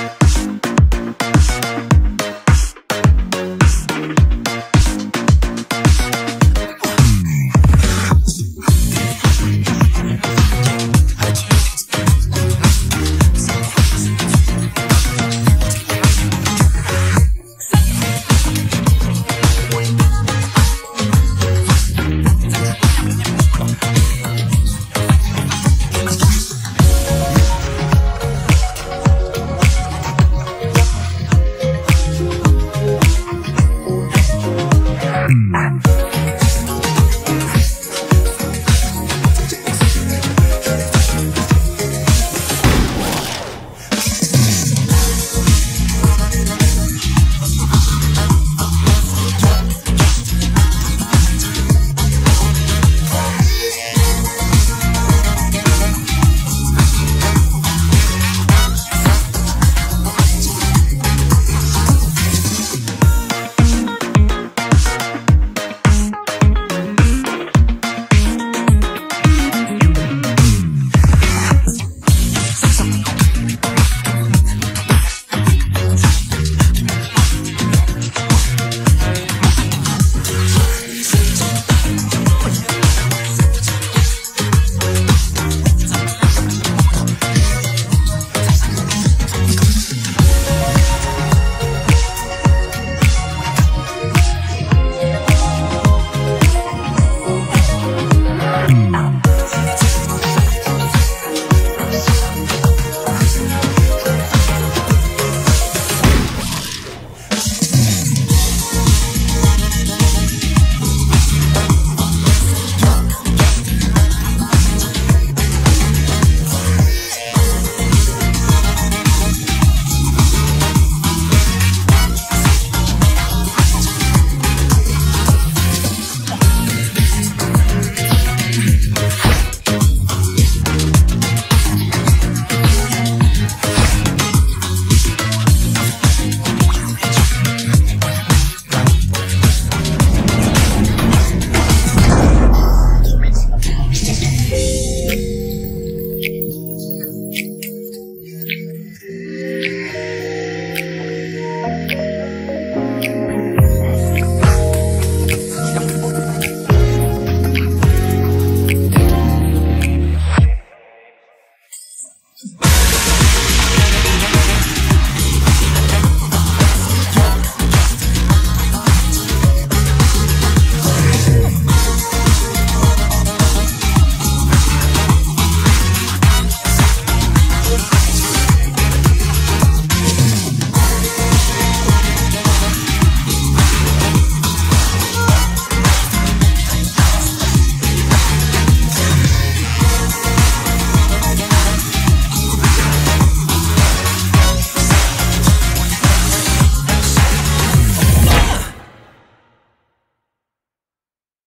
Bye.